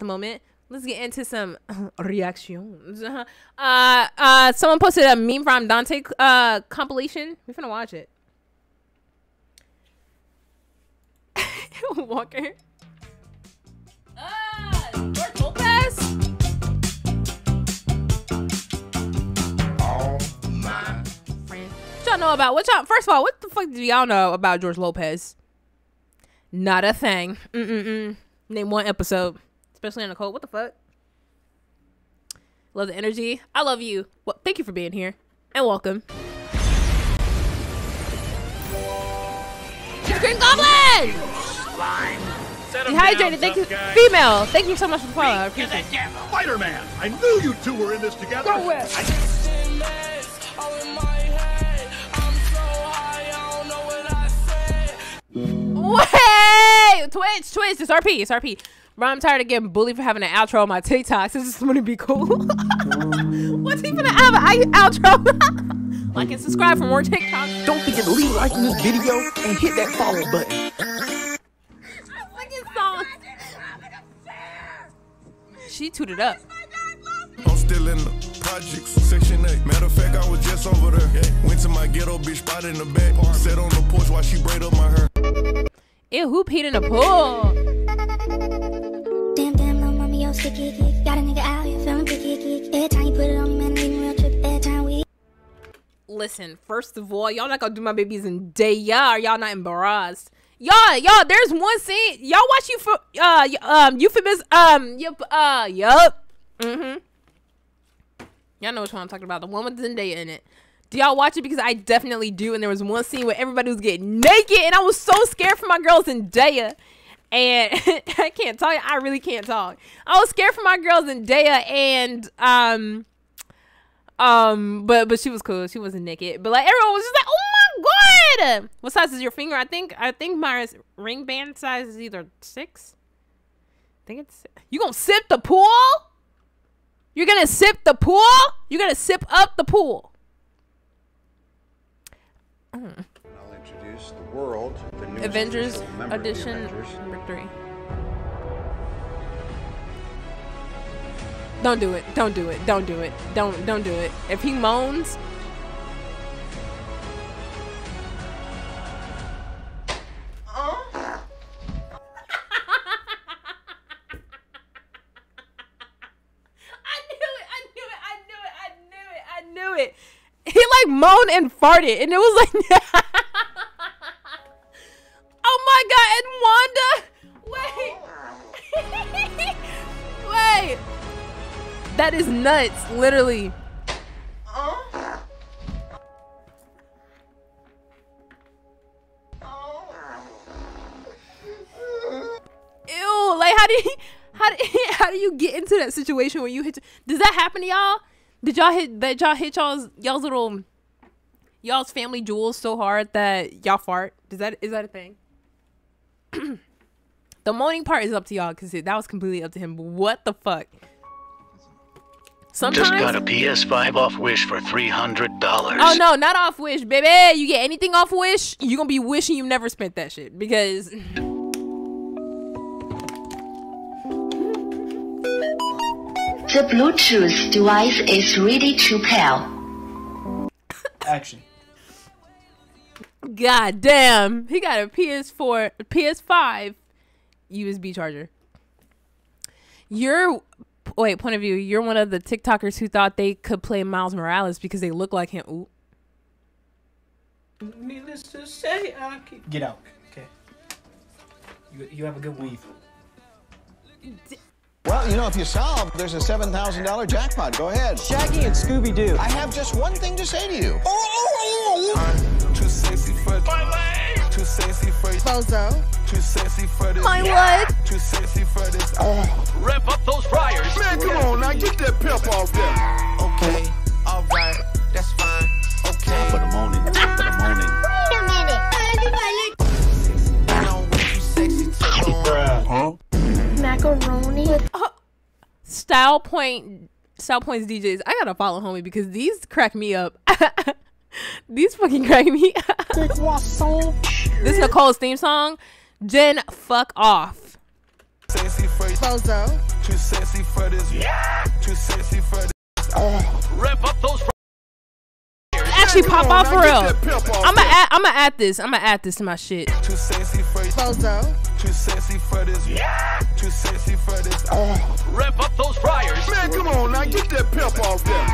the moment. Let's get into some reactions. Uh, uh, someone posted a meme from Dontai uh compilation. We're gonna watch it. Walker. George Lopez. All my friend. What y'all know about what y'all? First of all, what the fuck do y'all know about George Lopez? Not a thing. Mm-mm-mm. Name one episode, especially on the cold. What the fuck? Love the energy. I love you. Well, thank you for being here and welcome. Green Goblin. Dehydrated. Thank you, female. Thank you so much for the follow. I appreciate it. Spider-Man! I knew you two were in this together. Go away. Wait, Twitch, Twitch, it's RP, it's RP. Bro, I'm tired of getting bullied for having an outro on my TikToks. This is gonna be cool. What's even gonna have an outro? like and subscribe for more TikToks. Don't forget to leave a like on this video and hit that follow button. Fucking song. She tooted up. I'm still in the projects, section 8. Matter of fact, I was just over there. Went to my ghetto bitch spot in the back. Sat on the porch while she braid up my hair. Ew, who peed in the pool? Sticky. Got a nigga out here feeling picky. Every time you put it on me, man, leaving real trip. Every time we. Listen, first of all, y'all not gonna do my babies in day, yeah, or y'all not embarrassed. Y'all, y'all, there's one scene. Y'all watch you for uh um euphemism um yep uh yup. Mm-hmm. Y'all know which one I'm talking about. The one with Zendaya in it. Do y'all watch it? Because I definitely do. And there was one scene where everybody was getting naked, and I was so scared for my girl Zendaya. And I can't talk. I really can't talk. I was scared for my girl Zendaya, and um, um, but but she was cool. She wasn't naked. But like everyone was just like, "Oh my god!" What size is your finger? I think I think my ring band size is either six. I think it's. You gonna sip the pool? You're gonna sip the pool? You're gonna sip up the pool. Mm. I'll the world. The newest Avengers official the edition Avengers. number three. Don't do it. Don't do it. Don't do it. Don't don't do it. If he moans. I knew it. I knew it. I knew it. I knew it. I knew it. He like moaned and farted, and it was like. That is nuts. Literally. Ew. Like, how do you, how do, how do you get into that situation where you hit? Does that happen to y'all? Did y'all hit that y'all hit y'all's y'all's little y'all's family jewels so hard that y'all fart? Does that is that a thing? the moaning part is up to y'all because that was completely up to him. But what the fuck? Sometimes. Just got a PS5 off Wish for $300. Oh no, not off Wish, baby. You get anything off Wish, you're gonna be wishing you never spent that shit because. The Bluetooth device is ready to pair. Action. God damn, he got a PS4, PS5 USB charger. You're wait, point of view. You're one of the TikTokers who thought they could play Miles Morales because they look like him. Ooh. Needless to say, I keep... Get out. Okay. You, you have a good weave. Well, you know, if you solve, there's a $7,000 jackpot. Go ahead. Shaggy and Scooby Doo. I have just one thing to say to you. Too sexy for my leg. Too sexy for Bozo. Too sexy for this. My what? Too sexy for this. Oh. Ramp up those fryers. Man, come on now, get that pep off there. Okay, all right, that's fine. Okay. Put them on it. Put them on it. Wait a minute. I don't want you sexy to. Macaroni. Uh, Style Point, Style Point's DJs. I gotta follow homie because these crack me up. these fucking crack me. this is Nicole's theme song. Jen, fuck off. Sexy for Bozo. Too sexy for this. Yeah. Too sexy for this. Uh. Rev up those Actually, pop on, off for real. that pep off I'm gonna add. I'm gonna add this. I'm gonna add this to my shit. Too sexy for Bozo. Too sexy for this. Yeah. Too sexy for this. Uh. Rev up those fryers. Man, come on now, get that pep off there.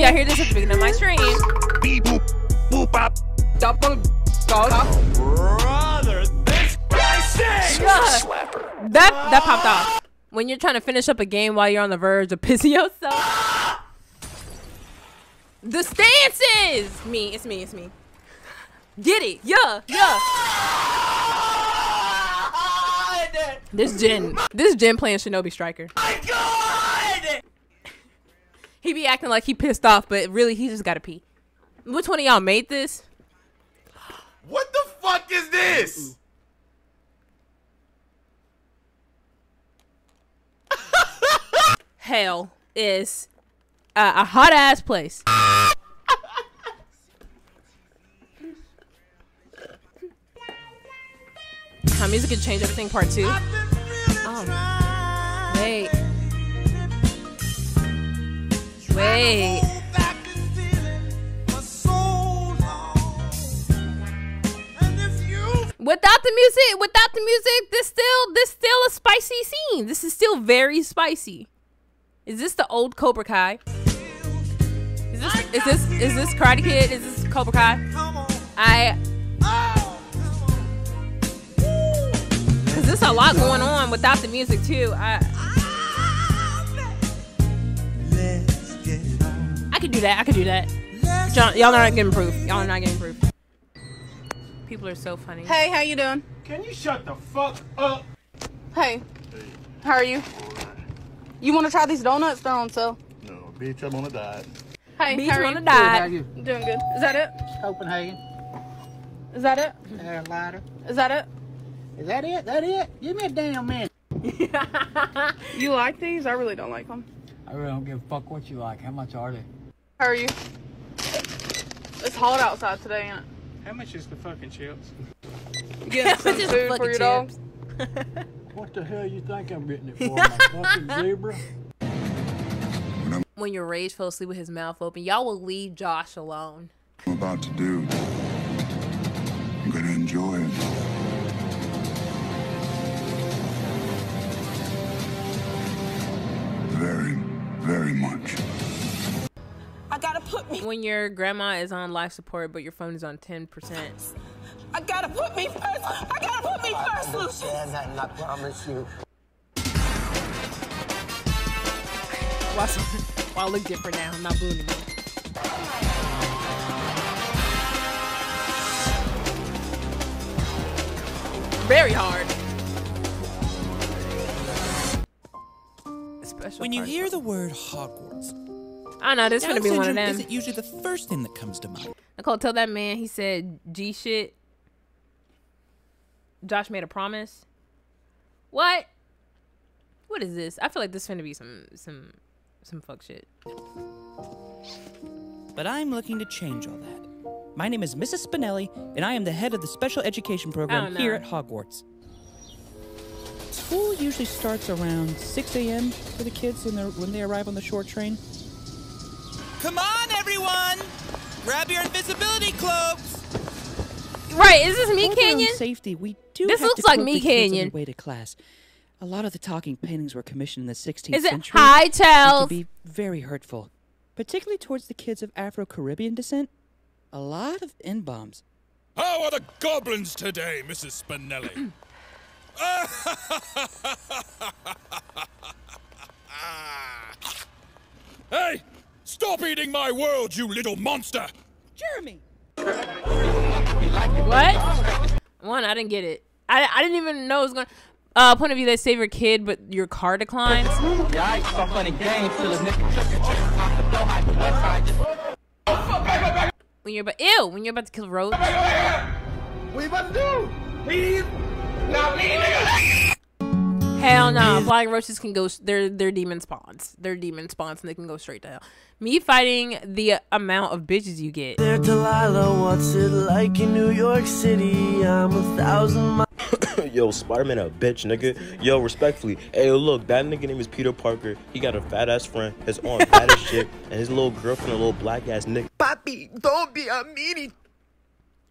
Y'all hear this at the beginning of my stream. Beep boop boop bop. Double dog. Brother, this spicy. That that popped off. When you're trying to finish up a game while you're on the verge of pissing yourself. The stances. Me. It's me. It's me. Get it? Yeah. Yeah. This Jin. This Jin playing Shinobi Striker. My God! He be acting like he pissed off, but really he just gotta pee. Which one of y'all made this? What the fuck is this? Hell is uh, a hot ass place. My music can change everything. Part two. Oh. Wait. Wait. Without the music, without the music, this still this still a spicy scene. This is still very spicy. Is this the old Cobra Kai? Is this is this is this Karate Kid? Is this Cobra Kai? I Cause there's a lot going on without the music too. I do that. I could do that. Y'all, y'all not getting proof. Y'all are not getting proof. People are so funny. Hey, how you doing? Can you shut the fuck up? Hey. How are you? You want to try these donuts? They're on sale. No, bitch, I'm on a diet. Hey, Beach how are on you? a diet. you? Doing good. Is that it? Copenhagen, Is that it? Carolina. Is that it? Is that it? That it? Give me a damn minute. You like these? I really don't like them. I really don't give a fuck what you like. How much are they? How are you? It's hot outside today, ain't it? How much is the fucking chips? You getting some food for your dog? What the hell you think I'm getting it for? My fucking zebra? When YourRAGE fell asleep with his mouth open, y'all will leave Josh alone. I'm about to do. I'm gonna enjoy it. Very, very put me. When your grandma is on life support but your phone is on 10%. I gotta put me first. I gotta put me first, Lucius. I promise you. Why, why I look different now? I'm not blue anymore. Very hard. Special When you hear the word Hogwarts, I know. This is gonna be one of them. isn't usually the first thing that comes to mind. Nicole, tell that man he said G shit. Josh made a promise. What? What is this? I feel like this is gonna be some some some fuck shit. But I'm looking to change all that. My name is Mrs. Spinelli, and I am the head of the special education program Oh, here at Hogwarts. School usually starts around 6 a.m. for the kids when, they're, when they arrive on the short train. Come on, everyone! Grab your invisibility cloaks! Right? Is this me For their own Canyon? safety, we do This have looks to like quote me the kids on Canyon. the way to class. A lot of the talking paintings were commissioned in the 16th Is it century. Hi, and can Charles? be very hurtful, particularly towards the kids of Afro-Caribbean descent. A lot of N-bombs. How are the goblins today, Mrs. Spinelli? hey! Stop eating my world, you little monster! Jeremy! What? One, I didn't get it. I, I didn't even know it was going. to Uh, point of view, they save your kid, but your car declines. When you're about, ew, when you're about to kill Roach. What you about to do? Leave? Not me, no. Flying roaches can go. They're they're demon spawns. They're demon spawns, and they can go straight to hell. Me fighting the amount of bitches you get. There, Delilah, what's it like in New York City? I'm a thousand miles. Yo, Spider-Man a bitch, nigga. Yo, respectfully. Hey, look, that nigga name is Peter Parker. He got a fat ass friend, his arm fat as shit, and his little girlfriend a little black ass nigga. Papi, don't be a meanie.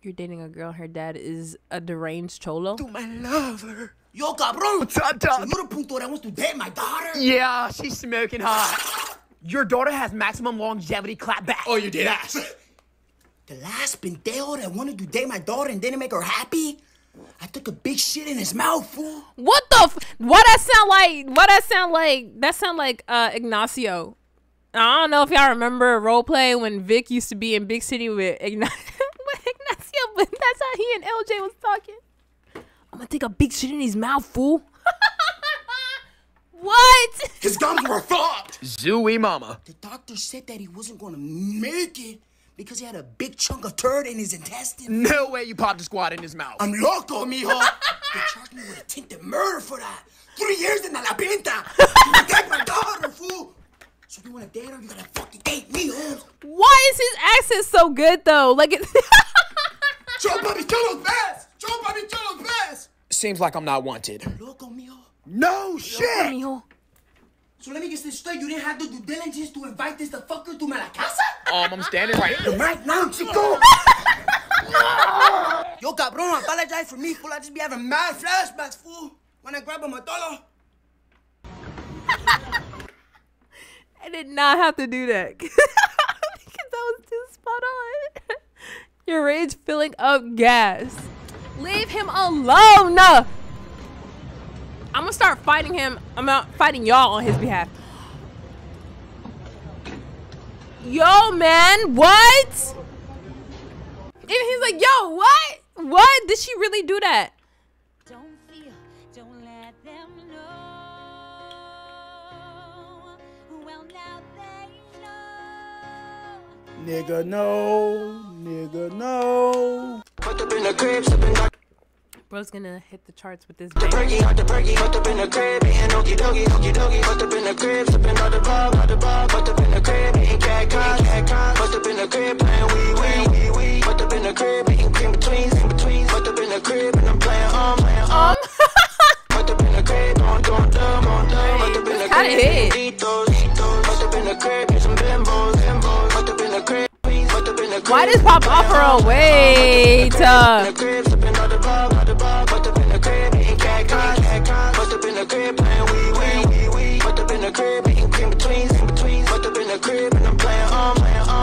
You're dating a girl. Her dad is a deranged cholo. To my lover. Yo, cabrón. What's up, dog? So you're the punto that wants to date my daughter? Yeah, she's smoking hot. Your daughter has maximum longevity clap back. Oh, you did ass. The last pendejo that wanted to date my daughter and didn't make her happy? I took a big shit in his mouth, fool. What the? F- what that sound like? What that sound like? That sound like uh Ignacio. I don't know if y'all remember role play when Vic used to be in Big City with, Igna- with Ignacio, but that's how he and LJ was talking. I'm gonna take a big shit in his mouth, fool. what? His gums were fucked. Zooey mama. The doctor said that he wasn't gonna make it because he had a big chunk of turd in his intestine. No way you popped a squat in his mouth. I'm loco, mijo. they charged me with attempted murder for that. Three years in the la pinta. You take my daughter, fool. So if you wanna date her, you gotta fucking date me, Holmes. Why is his accent so good though? Like it. Joe Papi Cholo's best. Joe Papi Cholo's best. Seems like I'm not wanted. Loco, mijo. No shit. mijo. So let me get this straight. You didn't have the due diligence to invite this the fucker to my casa? Um, I'm standing right here. Right now, chico. Yo, cabrón, apologize for me, fool. I just be having mad flashbacks, fool. When I grab a matolo. I did not have to do that because that was too spot on. YourRAGE filling up gas. Leave him alone. I'm gonna start fighting him. I'm not fighting y'all on his behalf. Yo, man, what? And he's like, yo, what? What? Did she really do that? Nigga, no. Nigga, no. Put up in the crib, sipping dark. Bro's gonna hit the charts with this bang. perky, out the perky, put up in the crib, eating okie dokie, okie dokie. Put up in the crib, sipping out the bar, out the bar. Put up in the crib, eating cat cons, cat cons. Put up in the crib, playing wee wee, wee wee. Put up in the crib, eating cream betweens, in betweens. Put up in the crib, and I'm playing um, playing um. Put up in the crib, going, going dumb, going dumb. Put up in the crib, Doritos, Doritos. Put up in the crib, get some bimbos, bimbos. Put up in the crib, put up in the crib. Why does Pop offer a wait?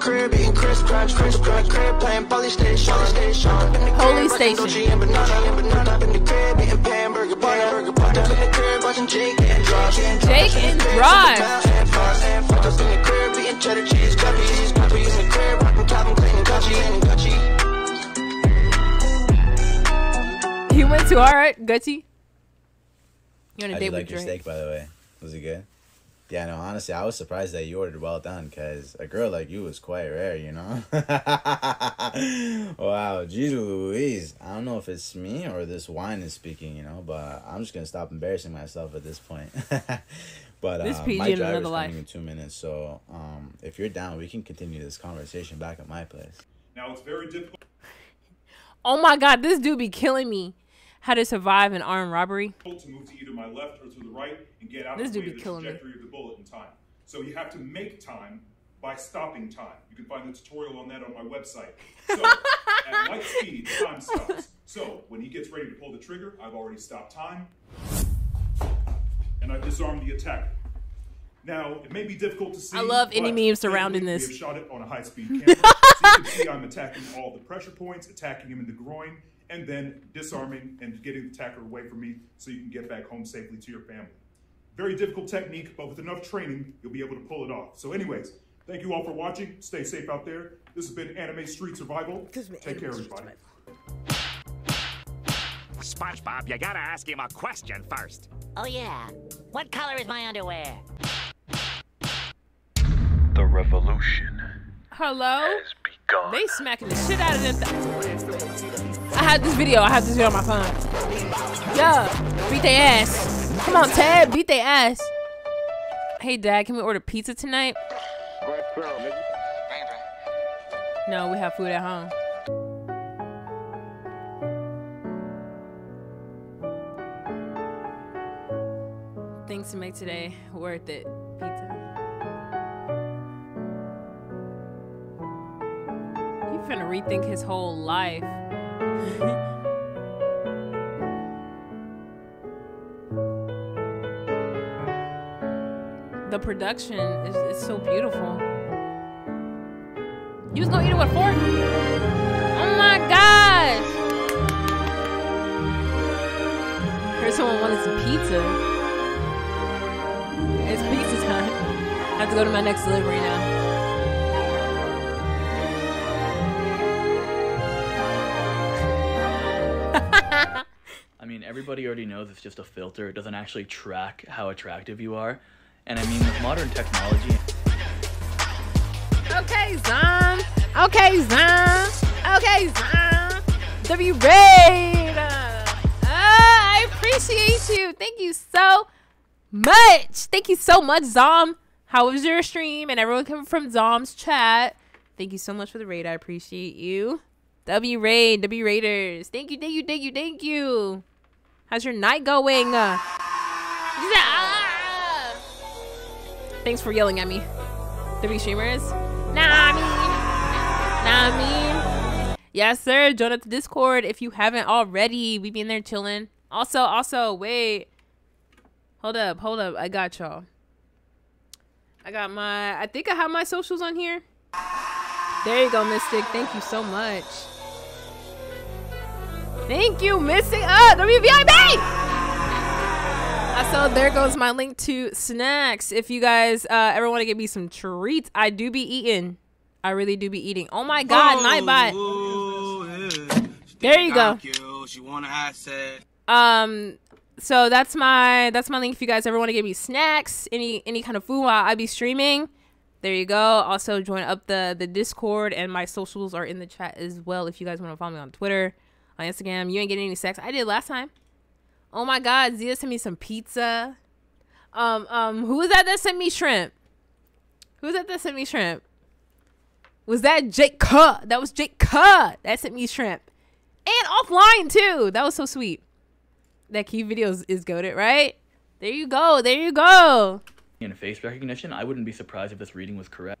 crib, eating crisp crunch, crisp crunch. Crib playing poly station, station. Holy station. Dolce and banana, and banana. Up in the crib, eating pan burger, pan up in the crib, watching Jake and Dross. Jake and Dross. Fucked up in the crib, eating cheddar cheese, guppies. Guppies in the crib, rocking Calvin Klein and Gucci and Gucci. He went to all right, Gucci. You on a How'd date you with like your Drake? steak, by the way? Was it good? Yeah, no, honestly, I was surprised that you ordered well done because a girl like you is quite rare, you know? wow, Jesus Louise. I don't know if it's me or this wine is speaking, you know, but I'm just going to stop embarrassing myself at this point. but This uh, PG my in driver's coming life. in two minutes, so um, if you're down, we can continue this conversation back at my place. Now it's very difficult Oh my God, this dude be killing me. How to survive an armed robbery? to move to either my left or to the right and get out This of the way be of the killing me. of the bullet in time. So you have to make time by stopping time. You can find the tutorial on that on my website. So at light speed, time stops. So when he gets ready to pull the trigger, I've already stopped time and I've disarmed the attacker. Now, it may be difficult to see. I love any memes surrounding this. We have shot it on a high-speed camera, so you can see I'm attacking all the pressure points, attacking him in the groin, and then disarming and getting the attacker away from me so you can get back home safely to your family. Very difficult technique, but with enough training, you'll be able to pull it off. So anyways, thank you all for watching. Stay safe out there. This has been Anime Street Survival. Take care, everybody. SpongeBob, you gotta ask him a question first. Oh yeah. What color is my underwear? The revolution. Hello? They smacking the shit out of them. Had this video. I have this video on my phone. Yeah, beat their ass. Come on, Ted, beat their ass. Hey, Dad, can we order pizza tonight? No, we have food at home. Things to make today worth it. Pizza. He finna rethink his whole life. The production is, so beautiful. You was gonna eat it with fork? Oh my gosh! Heard someone wanted some pizza. It's pizza time. I have to go to my next delivery now. Mean, everybody already knows it's just a filter. It doesn't actually track how attractive you are. And I mean, with modern technology, Okay, Zom. Okay, Zom. Okay, Zom. W Raid. Ah, I appreciate you. Thank you so much. Thank you so much, Zom. How was your stream? And everyone coming from Zom's chat. Thank you so much for the raid. I appreciate you. W Raid, W Raiders. Thank you, thank you, thank you, thank you. How's your night going? Uh. Thanks for yelling at me. W streamers. Nah, I mean. Nah, I mean. Yes, sir. Join up the Discord if you haven't already. We be in there chilling. Also, also, wait. Hold up, hold up. I got y'all. I got my, I think I have my socials on here. There you go, Mystic. Thank you so much. Thank you, Mystic. Ah, WVIB! Also, there goes my link to snacks. If you guys uh, ever want to get me some treats, I do be eating. I really do be eating. Oh my God, Nightbot. There you go. She want an asset. Um, so that's my that's my link. If you guys ever want to get me snacks, any any kind of food while I be streaming, there you go. Also join up the the Discord and my socials are in the chat as well. If you guys want to follow me on Twitter, on Instagram, you ain't getting any sex. I did last time. Oh my God, Zia sent me some pizza. Um um, who was that that sent me shrimp? Who was that that sent me shrimp? Was that Jake Cuh? That was Jake Cuh that sent me shrimp. And offline too. That was so sweet. That key video is, is goaded, right? There you go. There you go. in face recognition, I wouldn't be surprised if this reading was correct.